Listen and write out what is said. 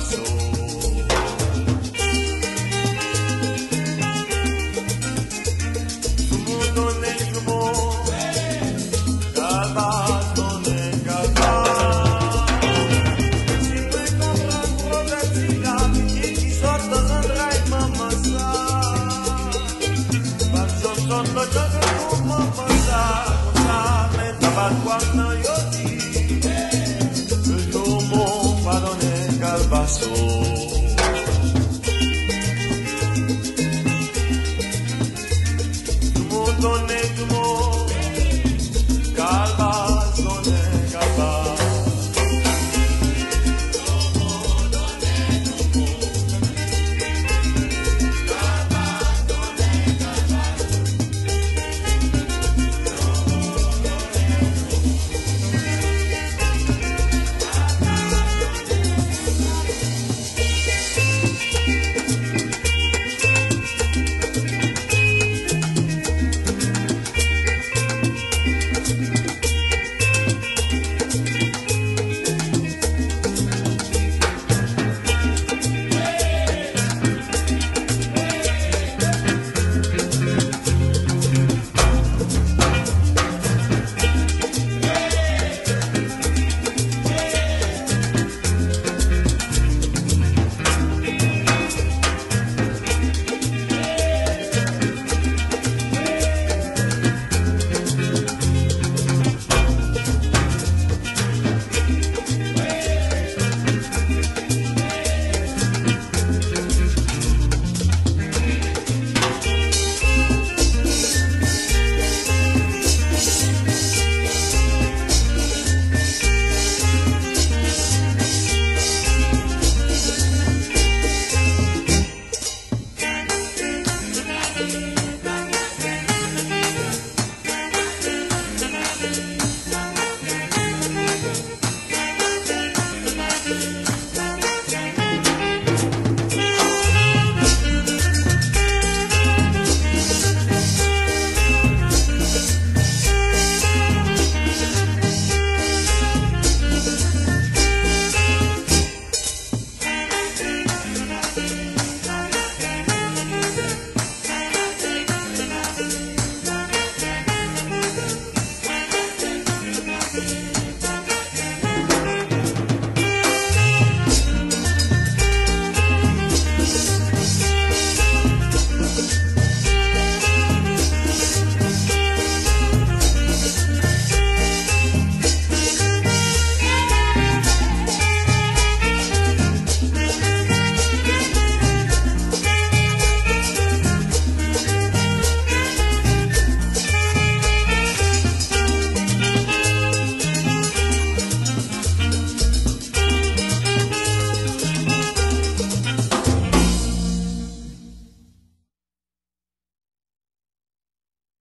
calvaço. passou.